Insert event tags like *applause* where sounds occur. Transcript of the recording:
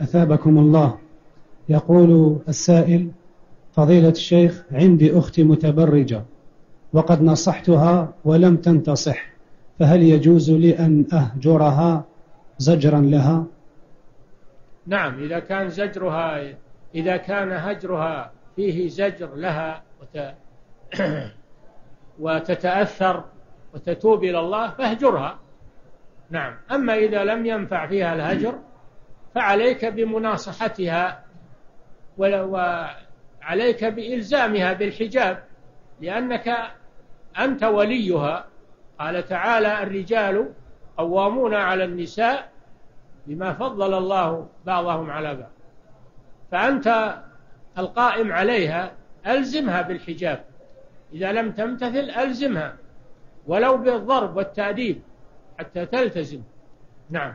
أثابكم الله. يقول السائل فضيلة الشيخ عندي أختي متبرجة وقد نصحتها ولم تنتصح فهل يجوز لي أن أهجرها زجرا لها؟ نعم إذا كان زجرها إذا كان هجرها فيه زجر لها وت... *coughs* وتتأثر وتتوب إلى الله فاهجرها. نعم أما إذا لم ينفع فيها الهجر فعليك بمناصحتها وعليك بإلزامها بالحجاب لأنك أنت وليها. قال تعالى الرجال قوامون على النساء بما فضل الله بعضهم على بعض. فأنت القائم عليها ألزمها بالحجاب. إذا لم تمتثل ألزمها ولو بالضرب والتأديب حتى تلتزم. نعم.